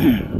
Mm-hmm.